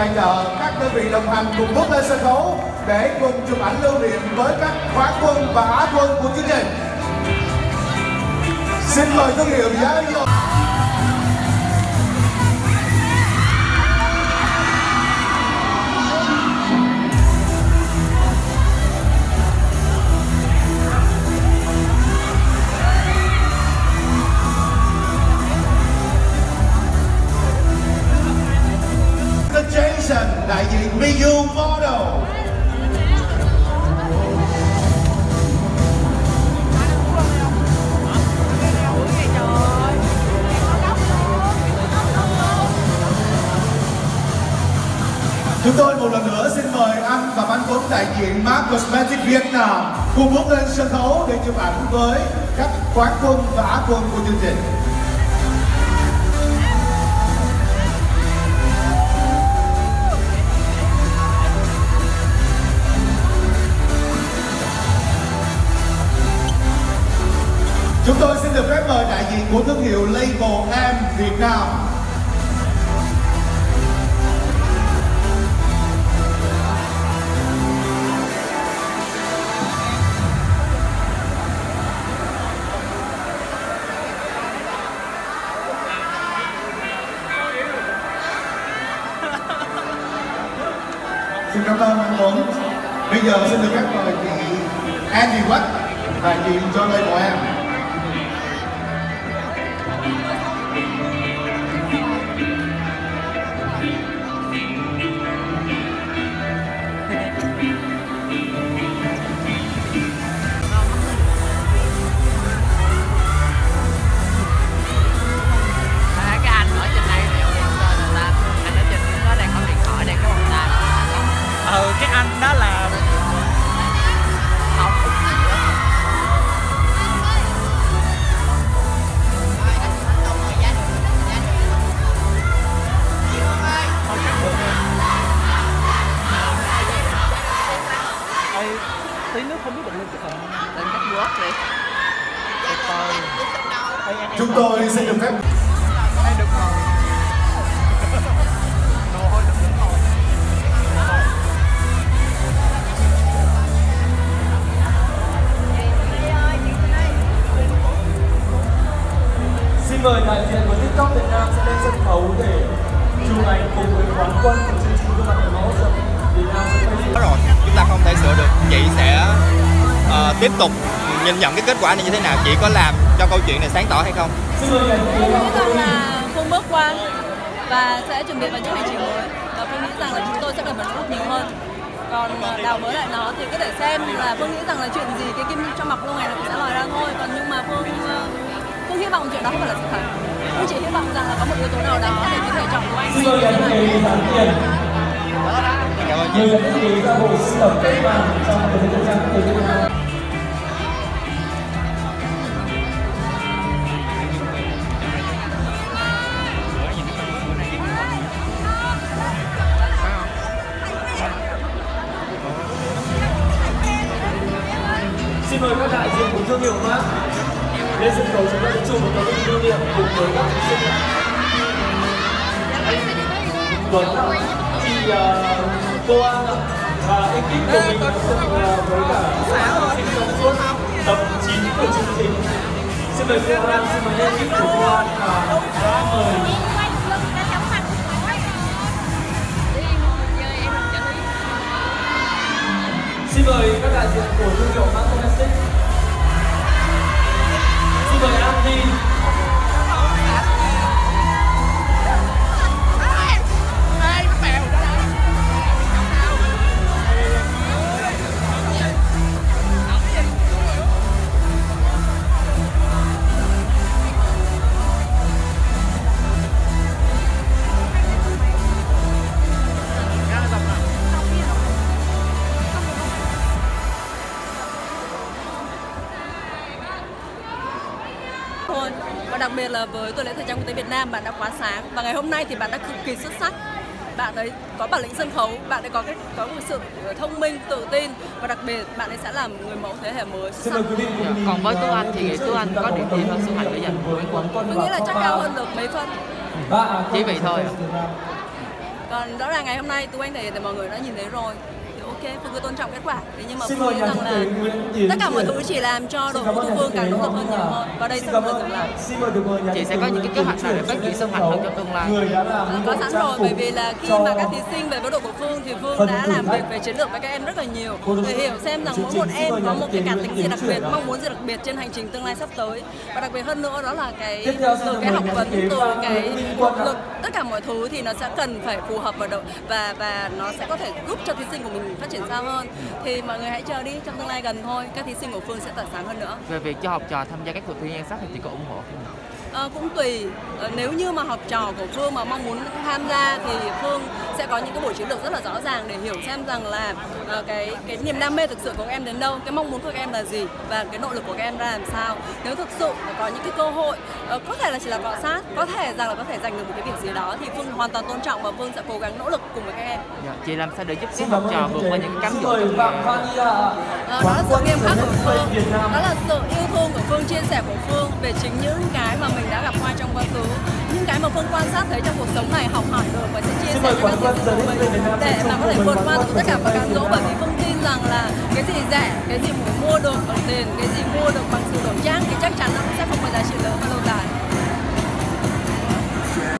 tài trợ các đơn vị đồng hành cùng bước lên sân khấu để cùng chụp ảnh lưu niệm với các khóa quân và á quân của chương trình. Xin mời thương hiệu giá Chúng tôi một lần nữa xin mời anh và ban Tuấn đại diện Mark Cosmetic Việt Nam cùng bước lên sân khấu để chụp ảnh với các quán quân và á quân của chương trình. Chúng tôi xin được phép mời đại diện của thương hiệu Label M Xin cảm ơn anh Tuấn. Bây giờ xin được phép mời chị Angie Quách và chị cho Label em. Cái anh đó là Ê, tí nước không biết định lên chụp hình đừng cách quốc đi. Chúng tôi xin được phép. Ê, được Rồi, đại diện của TikTok Việt Nam sẽ lên sân khấu để chụp ảnh cùng với quán quân của chương trình gương mặt người mẫu Việt Nam rồi chúng ta không thể sửa được. Chị sẽ ờ, tiếp tục nhìn nhận cái kết quả này như thế nào? Chị có làm cho câu chuyện này sáng tỏ hay không? Phương nghĩ rằng là Phương bước qua và sẽ chuẩn bị vào những hành trình mới. Và Phương nghĩ rằng là chúng tôi sẽ cần một lúc nhiều hơn. Còn ờ, đào mới lại nó thì có thể xem là Phương nghĩ rằng là chuyện gì cái kim trong mọc lâu ngày nó cũng sẽ lòi ra thôi. Còn nhưng mà Phương ờ, Phương hy vọng chuyện đó không phải là sự thật có một yếu tố nào đó để cái thể trọng của anh? Xin mời đại diện gián tiền người đã thiết kế ra bộ sưu tập kết vàng trong thời trang quốc Tuấn ạ, chị uh, cô An ạ, và ekip của mình đã cùng với cả sinh trong suốt tập 9 của chương trình. Xin mời cô An, xin mời ekip của cô An và đã mời. Xin mời các đại diện của thương hiệu mang đặc biệt là với tuần lễ thời trang quốc tế Việt Nam bạn đã quá sáng. Và ngày hôm nay thì bạn đã cực kỳ xuất sắc. Bạn ấy có bản lĩnh sân khấu bạn ấy có cái có một sự thông minh tự tin. Và đặc biệt bạn ấy sẽ làm người mẫu thế hệ mới. Xuất sắc cùng còn với Tú Anh thì nghĩ Tú Anh có điểm gì hơn Xuân Hạnh để giành với quán quân tôi nghĩ là chắc cao hơn được mấy phân Chỉ vậy thôi. Nam. còn rõ ràng ngày hôm nay tú anh thì mọi người đã nhìn thấy rồi ok phương cứ tôn trọng kết quả. Thế nhưng mà phương nghĩ rằng là tất cả mọi thứ chỉ làm cho đội ngũ phương càng nỗ lực Nguyễn hơn nhiều hơn và đây sẽ được dừng lại. Chị thiết sẽ có những cái kế hoạch nào để phát triển lên mạnh hơn trong tương lai? có sẵn rồi bởi vì là khi mà các thí sinh về với đội của Phương thì Phương đã làm việc về chiến lược với các em rất là nhiều. Để hiểu xem rằng mỗi một em có một cái cảm tính gì đặc biệt, mong muốn gì đặc biệt trên hành trình tương lai sắp tới. Và đặc biệt hơn nữa đó là cái từ cái học vấn từ cái ạ. lực tất cả mọi thứ thì nó sẽ cần phải phù hợp và độ và và nó sẽ có thể giúp cho thí sinh của mình phát triển xa hơn. Thì mọi người hãy chờ đi, trong tương lai gần thôi, các thí sinh của Phương sẽ tỏa sáng hơn nữa. Về việc cho học trò tham gia các cuộc thi nhan sắc thì chị có ủng hộ không Ờ, cũng tùy. Ờ, nếu như mà học trò của Phương mà mong muốn tham gia thì Phương sẽ có những cái buổi chiến lược rất là rõ ràng để hiểu xem rằng là ờ, cái cái niềm đam mê thực sự của các em đến đâu cái mong muốn của các em là gì và cái nội lực của các em ra làm sao. Nếu thực sự có những cái cơ hội có thể là chỉ là cọ sát có thể rằng là có thể giành được một cái việc gì đó thì Phương hoàn toàn tôn trọng và Phương sẽ cố gắng nỗ lực cùng với các em. Dạ. chị làm sao để giúp các học trò vượt qua những cám dỗ trong nghề? Đó là sự nghiêm khắc của Phương. Việt Nam. Đó là sự yêu thương của Phương chia sẻ của Phương về chính những cái mà mình đã gặp qua trong quá khứ. Những cái mà Phương quan sát thấy trong cuộc sống này học hỏi được và sẽ chia sẻ cho các thí sinh của mình. để mà có thể vượt với qua được tất cả mọi cám dỗ bởi vì Phương tin rằng là cái gì rẻ cái gì mua được bằng tiền cái gì mua được bằng sự đổi trang thì chắc chắn nó sẽ không có giá trị lớn và lâu dài